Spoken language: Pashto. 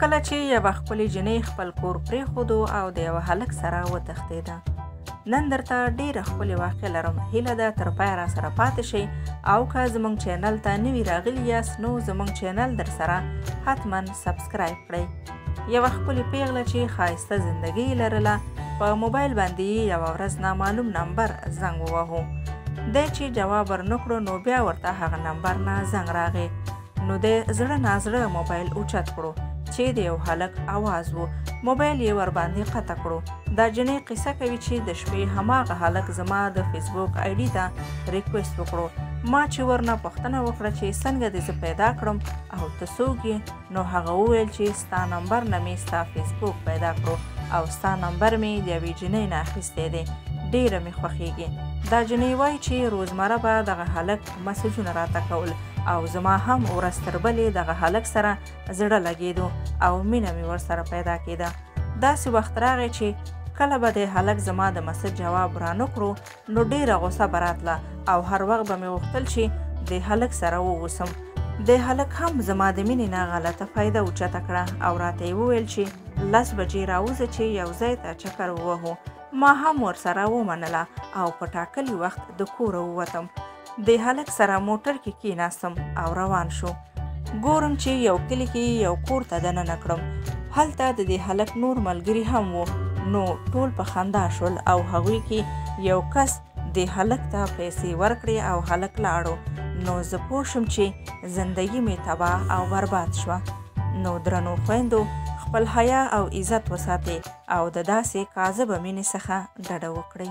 کله چې یوه ښکلې جنۍ خپل کور پرېښودو او د یوه هلک سره وتښتېده نن درته ډیره ښکلې واقع لرم هیله ده تر پای را سره پاتې شئ او که زموږ چینل ته نوي راغلي یاست نو زموږ چینل در سره حتما سبسکرایب کړئ یوه ښکلې پیغله چې ښایسته زندګۍ لرله په موبایل باندې یې یوه ورځ نامعلوم نمبر زنګ ووهو دی چې جواب ورنکړو نو بیا ورته هغه نمبر نه زنګ راغی نو د زړه نازړه موبایل اوچت کړو چې د یو هلک اواز وو موبایل یې ور باندې قطع کړو دا جنې قصه کوي چې د شپې هماغه هلک زما د فیسبوک آیډي ته ریکوست وکړو ما چې ورنه پوښتنه وکړه چې څنګه دې زه پیدا کړم او ته څوک یې نو هغه وویل چې ستا نمبر نه مې ستا فیسبوک پیدا کړو او ستا نمبر مې د یوې جنۍ نه اخیستی دی ډیره مې خوښیږي دا جنۍ وایي چې روزمره به دغه هلک مسجونه راته کول او زما هم ورځ تر بلې دغه هلک سره زړه لګېدو او مینه مې ورسره پیدا کېده داسې وخت راغی چې کله به د هلک زما د مسج جواب رانه کړو نو ډیره غوسه براتله او هر وخت به مې غوښتل چې د هلک سره ووسم د هلک هم زما د مینې نه غلطه فایده اوچته کړه او راته یې وویل چې لس بجې راوځه چې یو ځای ته چکر ووهو ما هم ورسره ومنله او په ټاکلي وخت د کوره ووتم د هلک سره موټر کې کیناستم او روان شو ګورم چې یو کلی کې یو کور ته دننه کړم هلته د دې هلک نور ملګري هم وو نو ټول په خندا شول او هغوی کې یو کس د هلک ته پیسې ورکړې او هلک لاړو نو زه پوه شوم چې زندگی مې تباه او برباد شوه نو درنو خویندو خپل حیا او عزت وساتئ او د داسې کاذبه مینې څخه ډډه وکړئ.